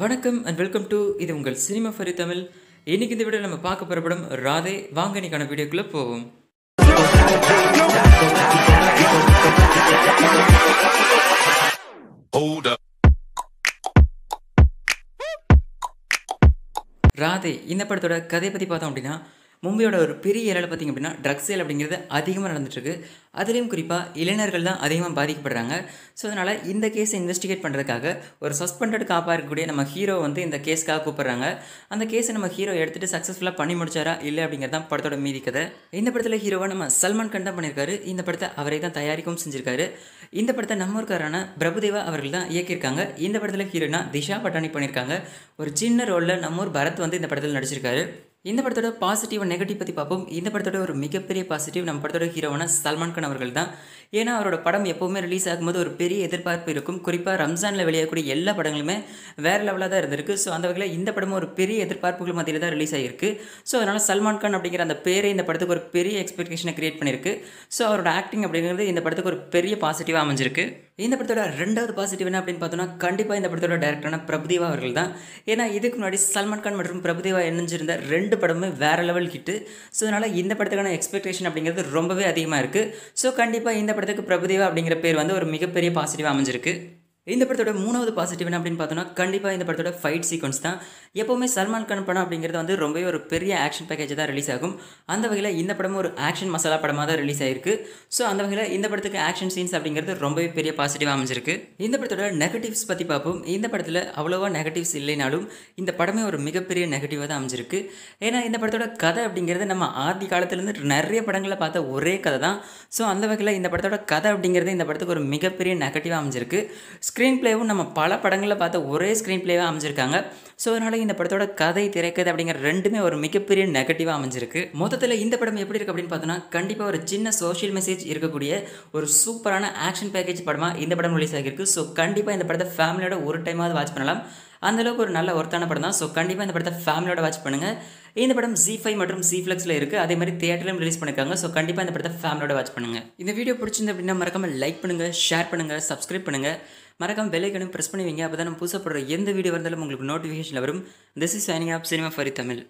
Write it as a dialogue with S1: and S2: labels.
S1: வணக்கம் and welcome to இது உங்கள் சினிமா ஃபரி தமிழ். இன்னைக்கு இந்த வீடியோ நம்ம பார்க்க போகிற படம் ராதே. வாங்க இன்னைக்கான வீடியோக்குள்ளே போவோம்.
S2: Hold up.
S1: ராதே இந்த படத்தோட கதை பற்றி பார்த்தோம் அப்படின்னா மும்பையோட ஒரு பெரிய ஏரியாவில் பார்த்திங்க அப்படின்னா ட்ரக்ஸ் சேல் அப்படிங்கிறது அதிகமாக நடந்துட்டுருக்கு. அதுலேயும் குறிப்பாக இளைஞர்கள் தான் அதிகமாக பாதிக்கப்படுறாங்க. ஸோ அதனால் இந்த கேஸை இன்வெஸ்டிகேட் பண்ணுறதுக்காக ஒரு சஸ்பெண்டட் காப்பாக இருக்கக்கூடிய நம்ம ஹீரோ வந்து இந்த கேஸ்க்காக கூப்பிட்றாங்க. அந்த கேஸை நம்ம ஹீரோ எடுத்துகிட்டு சக்ஸஸ்ஃபுல்லாக பண்ணி முடிச்சாரா இல்லை அப்படிங்கிறது தான் படத்தோட மீதி கதை. இந்த படத்தில் ஹீரோவாக நம்ம சல்மான் கண்ட் தான் பண்ணியிருக்காரு. இந்த படத்தை அவரை தான் தயாரிக்கவும் செஞ்சுருக்காரு. இந்த படத்தை நம்ம இருக்காரான பிரபுதேவா அவர்கள் தான் இயக்கியிருக்காங்க. இந்த படத்தில் ஹீரோனா திஷா பட்டானி பண்ணியிருக்காங்க. ஒரு சின்ன ரோலில் நம்ம ஊர் பரத் வந்து இந்த படத்தில் நடிச்சிருக்காரு. இந்த படத்தோட பாசிட்டிவ் நெகட்டிவ் பற்றி பார்ப்போம். இந்த படத்தோட ஒரு மிகப்பெரிய பாசிட்டிவ் நம்ம படத்தோட ஹீரோவான சல்மான் கான் அவர்கள் தான். ஏன்னா அவரோட படம் எப்போவுமே ரிலீஸ் ஆகும்போது ஒரு பெரிய எதிர்பார்ப்பு இருக்கும். குறிப்பாக ரம்ஜானில் வெளியாகக்கூடிய எல்லா படங்களுமே வேறு லெவலாக தான் இருந்திருக்கு. ஸோ அந்த வகையில் இந்த படமும் ஒரு பெரிய எதிர்பார்ப்புகள் மத்தியில் தான் ரிலீஸ் ஆகிருக்கு ஸோ அதனால் சல்மான் கான் அப்படிங்கிற அந்த பேரே இந்த படத்துக்கு ஒரு பெரிய எக்ஸ்பெக்டேஷனை கிரியேட் பண்ணியிருக்கு. ஸோ அவரோட ஆக்டிங் அப்படிங்கிறது இந்த படத்துக்கு ஒரு பெரிய பாசிட்டிவாக அமைஞ்சிருக்கு. இந்த படத்தோட ரெண்டாவது பாசிட்டிவ் என்ன அப்படின்னு பார்த்தோன்னா கண்டிப்பாக இந்த படத்தோட டேரக்டரான பிரபுதேவா அவர்கள் தான். ஏன்னா இதுக்கு முன்னாடி சல்மான் கான் மற்றும் பிரபுதேவா இணைஞ்சிருந்த ரெண்டு படமுமே வேறு லெவல் கிட்டு ஸோ அதனால் இந்த படத்துக்கான எக்ஸ்பெக்டேஷன் அப்படிங்கிறது ரொம்பவே அதிகமாக இருக்குது ஸோ கண்டிப்பாக இந்த படத்துக்கு பிரபுதேவா அப்படிங்கிற பேர் வந்து ஒரு மிகப்பெரிய பாசிட்டிவாக அமைஞ்சிருக்கு. இந்த படத்தோட மூணாவது பாசிட்டிவ் என்ன அப்படின்னு பார்த்தோன்னா கண்டிப்பாக இந்த படத்தோட ஃபைட் சீக்வன்ஸ் தான். எப்போவுமே சல்மான் கான் படம் அப்படிங்கிறது வந்து ரொம்பவே ஒரு பெரிய ஆக்ஷன் பேக்கேஜ் தான் ரிலீஸ் ஆகும். அந்த வகையில் இந்த படமும் ஒரு ஆக்ஷன் மசாலா படமாக தான் ரிலீஸ் ஆயிருக்கு. ஸோ அந்த வகையில் இந்த படத்துக்கு ஆக்ஷன் சீன்ஸ் அப்படிங்கிறது ரொம்பவே பெரிய பாசிட்டிவாக அமைஞ்சிருக்கு. இந்த படத்தோட நெகட்டிவ்ஸ் பற்றி பார்ப்போம். இந்த படத்தில் அவ்வளோவா நெகட்டிவ்ஸ் இல்லைனாலும் இந்த படமே ஒரு மிகப்பெரிய நெகட்டிவாக தான் அமைஞ்சிருக்கு. ஏன்னா இந்த படத்தோட கதை அப்படிங்கிறது நம்ம ஆதி காலத்துலேருந்து நிறைய படங்களை பார்த்த ஒரே கதை தான் ஸோ அந்த வகையில் இந்த படத்தோட கதை அப்படிங்கிறது இந்த படத்துக்கு ஒரு மிகப்பெரிய நெகட்டிவாக அமைஞ்சிருக்கு. ஸ்க்ரீன் பிளேவும் நம்ம பல படங்களில் பார்த்த ஒரே ஸ்க்ரீன் பிளேவாக அமைஞ்சிருக்காங்க. ஸோ அதனால் இந்த படத்தோட கதை திரைக்கதை அப்படிங்கிற ரெண்டுமே ஒரு மிகப்பெரிய நெகட்டிவாக அமைஞ்சிருக்கு. மொத்தத்தில் இந்த படம் எப்படி இருக்குது அப்படின்னு பார்த்தோன்னா கண்டிப்பாக ஒரு சின்ன சோஷியல் மெசேஜ் இருக்கக்கூடிய ஒரு சூப்பரான ஆக்ஷன் பேக்கேஜ் படமாக இந்த படம் ரிலீஸ் ஆகியிருக்கு. ஸோ கண்டிப்பாக இந்த படத்தை ஃபேமிலியோட ஒரு டைமாவது வாட்ச் பண்ணலாம். அந்தளவுக்கு ஒரு நல்ல ஒர்த்தான படம் தான். ஸோ கண்டிப்பாக இந்த படத்தை ஃபேமிலியோட வாட்ச் பண்ணுங்கள் இந்த படம் ஜி ஃபைவ் மற்றும் ஜி ஃப்ளெக்ஸில் இருக்குது அதே மாதிரி தியேட்டர்லையும் ரிலீஸ் பண்ணியிருக்காங்க ஸோ கண்டிப்பாக இந்த படத்தை ஃபேமிலியோட வாட்ச் பண்ணுங்கள் இந்த வீடியோ பிடிச்சிருந்து அப்படின்னா மறக்காமல் லைக் பண்ணுங்கள் ஷேர் பண்ணுங்கள் சப்ஸ்கிரைப் பண்ணுங்கள் மறக்காம பெல்லைக்கனும் ப்ரெஸ் பண்ணுவீங்க. அப்போ தான் நம்ம புதுசாக போடுற எந்த வீடியோ வந்தாலும் உங்களுக்கு நோட்டிஃபிகேஷன் வரும். This is shining of cinema ஃபாரி Tamil